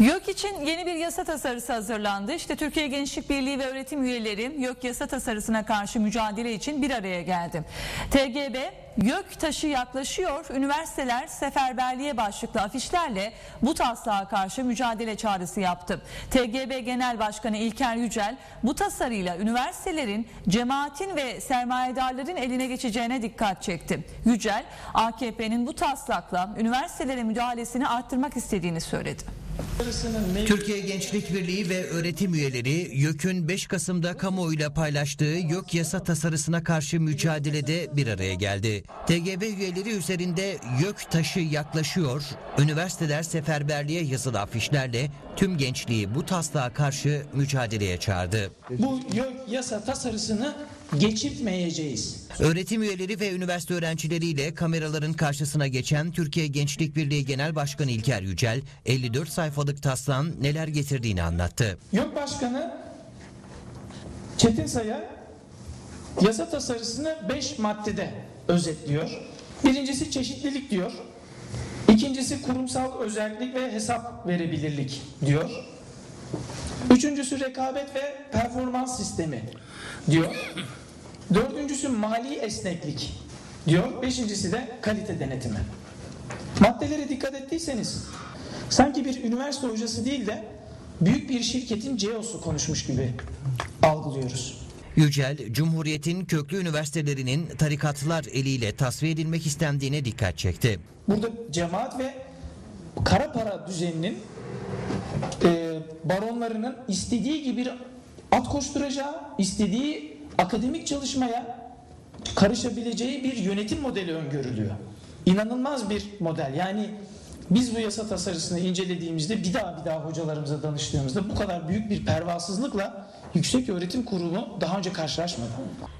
YÖK için yeni bir yasa tasarısı hazırlandı. İşte Türkiye Gençlik Birliği ve öğretim üyeleri YÖK yasa tasarısına karşı mücadele için bir araya geldi. TGB YÖK taşı yaklaşıyor, üniversiteler seferberliğe başlıklı afişlerle bu taslağa karşı mücadele çağrısı yaptı. TGB Genel Başkanı İlker Yücel bu tasarıyla üniversitelerin cemaatin ve sermayedarların eline geçeceğine dikkat çekti. Yücel AKP'nin bu taslakla üniversitelere müdahalesini arttırmak istediğini söyledi. Türkiye Gençlik Birliği ve öğretim üyeleri YÖK'ün 5 Kasım'da kamuoyuyla paylaştığı YÖK yasa tasarısına karşı mücadelede bir araya geldi. TGB üyeleri üzerinde YÖK taşı yaklaşıyor, üniversiteler seferberliğe yazılı afişlerle tüm gençliği bu taslağa karşı mücadeleye çağırdı. Bu YÖK yasa tasarısını geçirtmeyeceğiz. Öğretim üyeleri ve üniversite öğrencileriyle kameraların karşısına geçen Türkiye Gençlik Birliği Genel Başkanı İlker Yücel 54 sayfalık taslağın neler getirdiğini anlattı. YÖK Başkanı Çetin Say'a yasa tasarısını 5 maddede özetliyor. Birincisi çeşitlilik diyor. İkincisi kurumsal özellik ve hesap verebilirlik diyor. Üçüncüsü rekabet ve performans sistemi diyor. Dördüncüsü mali esneklik diyor. Beşincisi de kalite denetimi. Maddelere dikkat ettiyseniz sanki bir üniversite hocası değil de büyük bir şirketin CEO'su konuşmuş gibi algılıyoruz. Yücel, Cumhuriyet'in köklü üniversitelerinin tarikatlar eliyle tasfiye edilmek istendiğine dikkat çekti. Burada cemaat ve kara para düzeninin e, baronlarının istediği gibi at koşturacağı, istediği akademik çalışmaya karışabileceği bir yönetim modeli öngörülüyor. İnanılmaz bir model. Yani biz bu yasa tasarısını incelediğimizde bir daha bir daha hocalarımıza danıştığımızda bu kadar büyük bir pervasızlıkla Yüksek Öğretim Kurulu daha önce karşılaşmadı.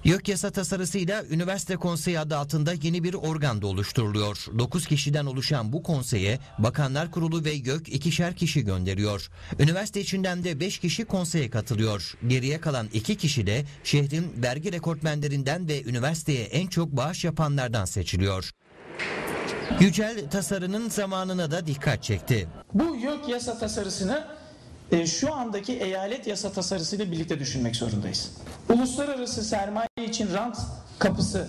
YÖK yasa tasarısıyla Üniversite Konseyi adı altında yeni bir organ da oluşturuluyor. 9 kişiden oluşan bu konseye Bakanlar Kurulu ve YÖK ikişer kişi gönderiyor. Üniversite içinden de 5 kişi konseye katılıyor. Geriye kalan 2 kişi de şehrin vergi rekortmenlerinden ve üniversiteye en çok bağış yapanlardan seçiliyor. Yücel tasarının zamanına da dikkat çekti. Bu YÖK yasa tasarısını e, şu andaki eyalet yasa tasarısıyla birlikte düşünmek zorundayız. Uluslararası sermaye için rant kapısı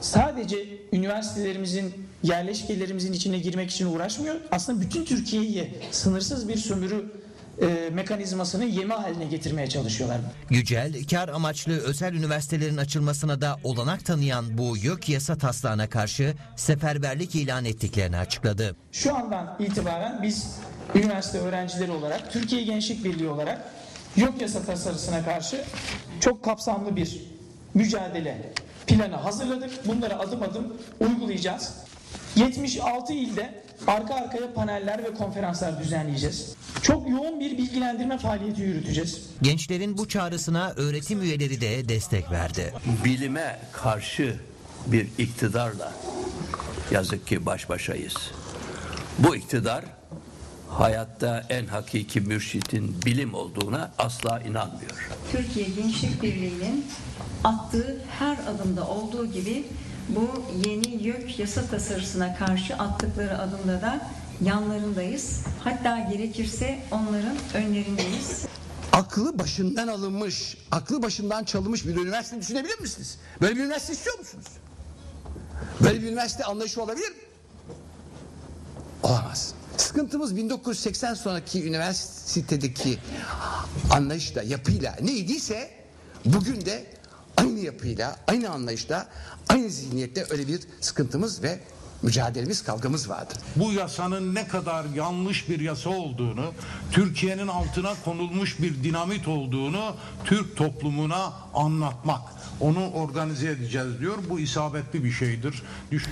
sadece üniversitelerimizin, yerleşkelerimizin içine girmek için uğraşmıyor. Aslında bütün Türkiye'yi sınırsız bir sömürü e, mekanizmasını yeme haline getirmeye çalışıyorlar. Yücel, kar amaçlı özel üniversitelerin açılmasına da olanak tanıyan bu YÖK yasa taslağına karşı seferberlik ilan ettiklerini açıkladı. Şu andan itibaren biz üniversite öğrencileri olarak, Türkiye Gençlik Birliği olarak YÖK yasa tasarısına karşı çok kapsamlı bir mücadele planı hazırladık. Bunları adım adım uygulayacağız. 76 ilde arka arkaya paneller ve konferanslar düzenleyeceğiz. Çok yoğun bir bilgilendirme faaliyeti yürüteceğiz. Gençlerin bu çağrısına öğretim üyeleri de destek verdi. Bilime karşı bir iktidarla yazık ki baş başayız. Bu iktidar hayatta en hakiki mürşitin bilim olduğuna asla inanmıyor. Türkiye Gençlik Birliği'nin attığı her adımda olduğu gibi bu yeni YÖK yasa tasarısına karşı attıkları adımda da yanlarındayız. Hatta gerekirse onların önlerindeyiz. Aklı başından alınmış, aklı başından çalınmış bir üniversite düşünebilir misiniz? Böyle bir üniversite istiyor musunuz? Böyle bir üniversite anlayışı olabilir mi? Olamaz. Sıkıntımız 1980 sonraki üniversitedeki anlayışla, yapıyla neydiyse bugün de aynı yapıyla, aynı anlayışla, aynı zihniyette öyle bir sıkıntımız ve mücadelemiz, kavgamız vardır. Bu yasanın ne kadar yanlış bir yasa olduğunu, Türkiye'nin altına konulmuş bir dinamit olduğunu Türk toplumuna anlatmak. Onu organize edeceğiz diyor. Bu isabetli bir şeydir. Düş